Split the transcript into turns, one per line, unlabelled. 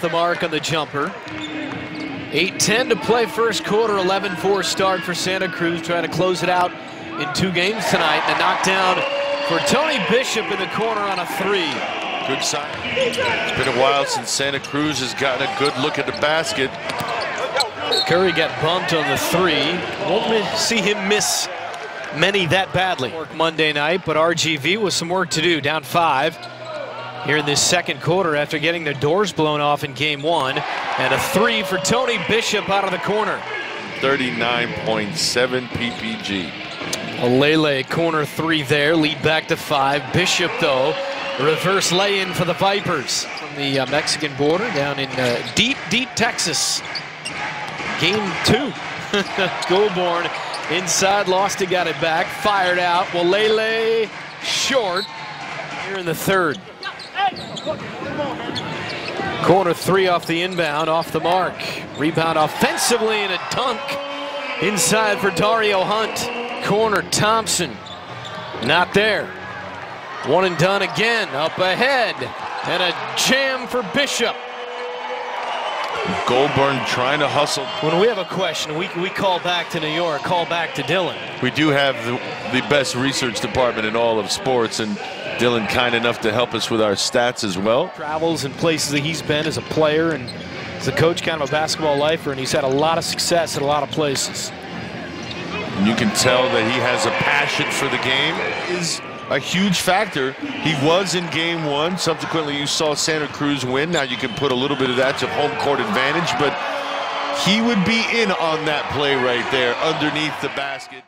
off the mark on the jumper. 8-10 to play first quarter, 11-4 start for Santa Cruz, trying to close it out in two games tonight. A knockdown for Tony Bishop in the corner on a three.
Good sign. It's been a while since Santa Cruz has gotten a good look at the basket.
Curry got bumped on the three. Won't see him miss many that badly. Monday night, but RGV with some work to do, down five here in this second quarter after getting their doors blown off in game one. And a three for Tony Bishop out of the corner.
39.7 PPG.
A Lele corner three there, lead back to five. Bishop, though, reverse lay-in for the Vipers from the uh, Mexican border down in uh, deep, deep Texas. Game two. Goulbourne inside, lost it, got it back, fired out. Well, Lele short here in the third. Corner three off the inbound, off the mark. Rebound offensively and a dunk inside for Dario Hunt. Corner Thompson, not there. One and done again, up ahead. And a jam for Bishop.
Goulbourne trying to hustle.
When we have a question, we, we call back to New York, call back to Dylan.
We do have the, the best research department in all of sports, and Dylan kind enough to help us with our stats as well.
Travels and places that he's been as a player and as a coach, kind of a basketball lifer, and he's had a lot of success at a lot of places.
And you can tell that he has a passion for the game. Is a huge factor. He was in game one. Subsequently, you saw Santa Cruz win. Now you can put a little bit of that to home court advantage, but he would be in on that play right there underneath the basket.